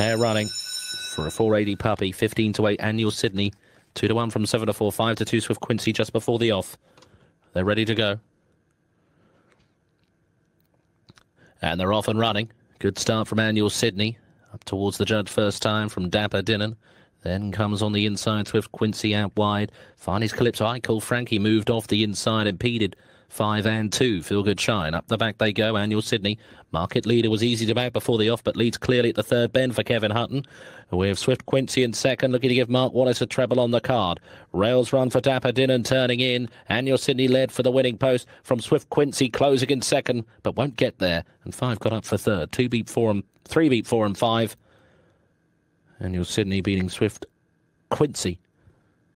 Hare running for a 480 puppy, 15 to 8 annual Sydney, 2 to 1 from 7 to 4, 5 to 2 Swift Quincy just before the off. They're ready to go. And they're off and running. Good start from annual Sydney. Up towards the judge first time from Dapper Dinnan. Then comes on the inside Swift Quincy out wide. Finds Calypso. I call Frankie moved off the inside, impeded five and two. Feel good shine. Up the back they go. Annual Sydney. Market leader was easy to back before the off, but leads clearly at the third bend for Kevin Hutton. We have Swift Quincy in second, looking to give Mark Wallace a treble on the card. Rails run for Dapper Dinnan turning in. Annual Sydney led for the winning post from Swift Quincy closing in second, but won't get there. And five got up for third. Two beat four and three beat four and five. Annual Sydney beating Swift Quincy